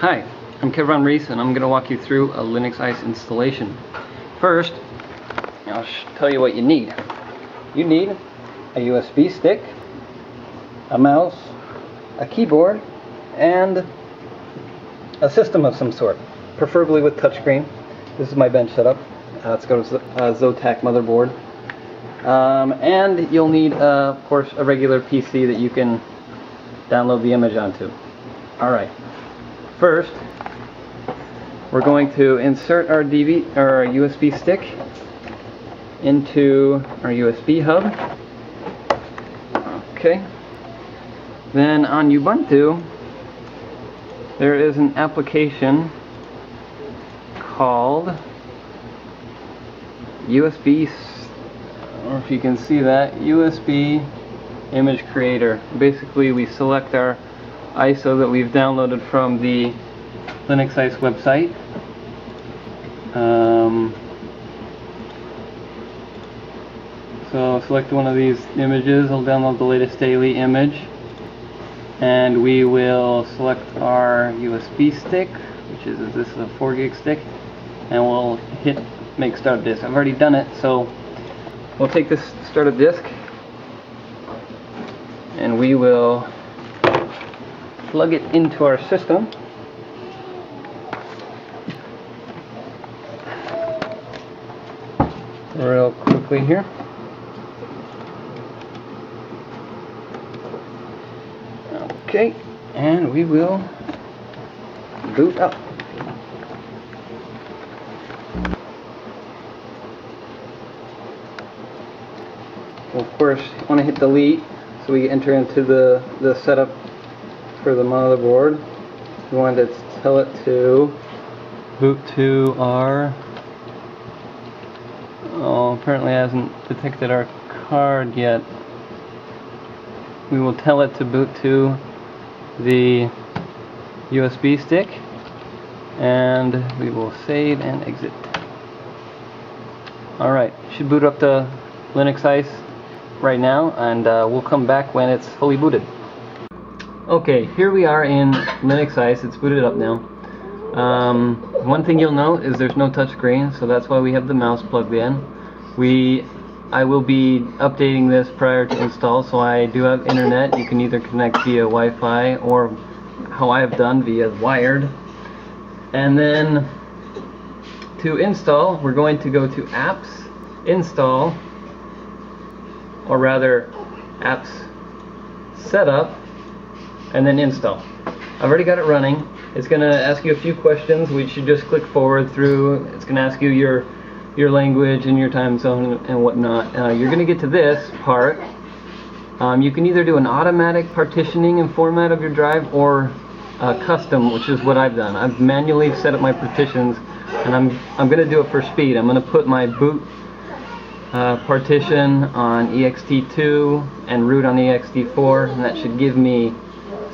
Hi, I'm Kevin Reese and I'm going to walk you through a Linux ICE installation. First, I'll tell you what you need. You need a USB stick, a mouse, a keyboard, and a system of some sort, preferably with touchscreen. This is my bench setup. Uh, got a uh, Zotac motherboard. Um, and you'll need, uh, of course, a regular PC that you can download the image onto. Alright, first we're going to insert our DV or our USB stick into our USB hub. Okay. Then on Ubuntu there is an application called USB or if you can see that USB image creator. Basically we select our ISO that we've downloaded from the Linux ICE website. Um, so select one of these images, I'll download the latest daily image and we will select our USB stick which is this is a 4 gig stick and we'll hit make start disk. I've already done it so we'll take this start a disk and we will plug it into our system. Real quickly here. Okay and we will boot up. Of course want to hit delete so we enter into the the setup for the motherboard. We want to tell it to boot to our oh apparently hasn't detected our card yet. We will tell it to boot to the USB stick and we will save and exit. Alright should boot up the Linux ICE right now and uh, we'll come back when it's fully booted Okay, here we are in Linux ICE. It's booted up now. Um, one thing you'll note is there's no touchscreen, so that's why we have the mouse plugged in. We, I will be updating this prior to install, so I do have internet. You can either connect via Wi-Fi or how I have done via wired. And then to install, we're going to go to Apps, Install, or rather Apps Setup, and then install. I've already got it running. It's going to ask you a few questions. We should just click forward through. It's going to ask you your your language and your time zone and whatnot. Uh, you're going to get to this part. Um, you can either do an automatic partitioning and format of your drive or uh, custom, which is what I've done. I've manually set up my partitions, and I'm I'm going to do it for speed. I'm going to put my boot uh, partition on ext2 and root on ext4, and that should give me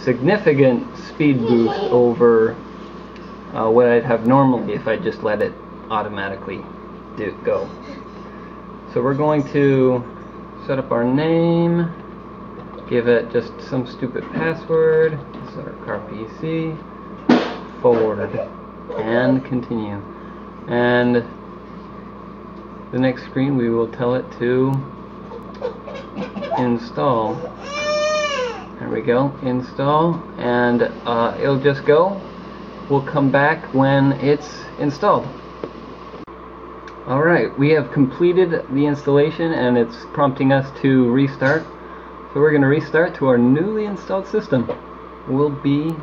significant speed boost over uh, what I'd have normally if I just let it automatically do go. So we're going to set up our name, give it just some stupid password, this is our car PC, forward, and continue. And the next screen we will tell it to install there we go, install, and uh, it'll just go. We'll come back when it's installed. Alright, we have completed the installation and it's prompting us to restart. So we're going to restart to our newly installed system. We'll be...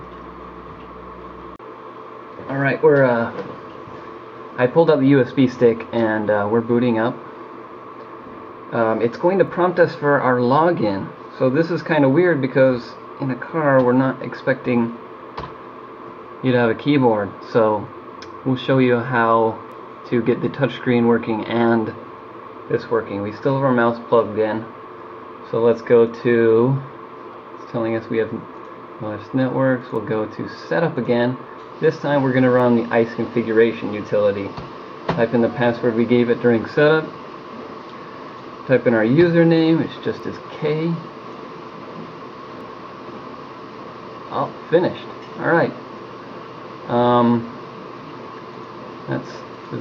Alright, we're... Uh, I pulled out the USB stick and uh, we're booting up. Um, it's going to prompt us for our login. So this is kind of weird because in a car we're not expecting you to have a keyboard. So we'll show you how to get the touchscreen working and this working. We still have our mouse plugged in. So let's go to, it's telling us we have OS networks. We'll go to setup again. This time we're going to run the ICE configuration utility. Type in the password we gave it during setup. Type in our username, it's just as K. Finished. Alright. Um, that's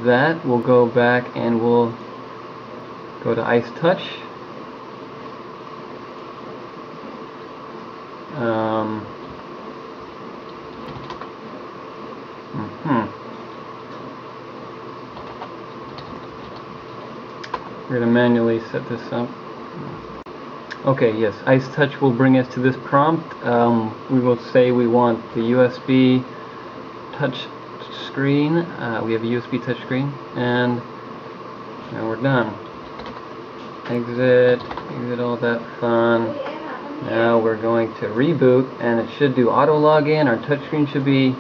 that. We'll go back and we'll go to Ice Touch. Um, hmm We're going to manually set this up. Okay, yes, Ice Touch will bring us to this prompt. Um, we will say we want the USB touch screen. Uh, we have a USB touch screen, and now we're done. Exit, exit all that fun. Now we're going to reboot, and it should do auto login. Our touchscreen should be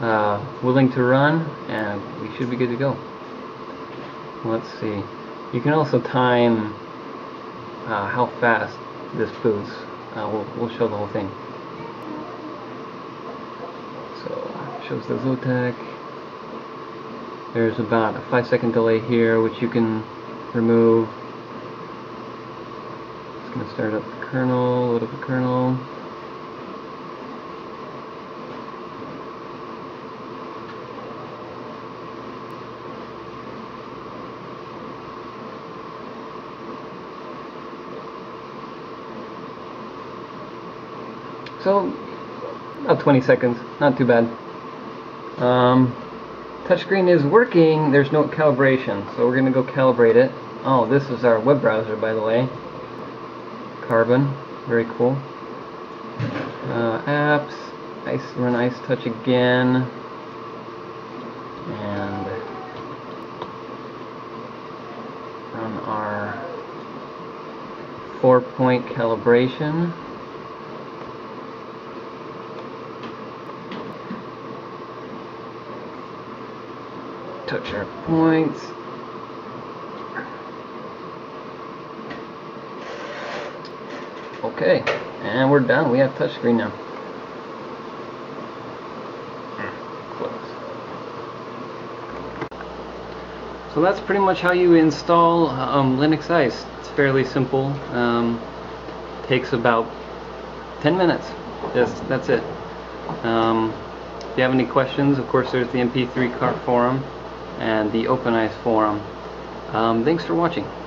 uh, willing to run, and we should be good to go. Let's see. You can also time how fast this boots. Uh, we'll, we'll show the whole thing. So, shows the Zotac. There's about a 5 second delay here, which you can remove. It's going to start up the kernel, load up the kernel. So, about 20 seconds, not too bad. Um, touchscreen is working, there's no calibration, so we're going to go calibrate it. Oh, this is our web browser, by the way. Carbon, very cool. Uh, apps, ice, run Ice Touch again. And run our four-point calibration. Touch our points. Okay, and we're done. We have touchscreen now. Close. So that's pretty much how you install um, Linux Ice. It's fairly simple. Um, takes about 10 minutes. Just that's it. Um, if you have any questions, of course, there's the MP3 car forum and the Open Ice forum. Um, thanks for watching.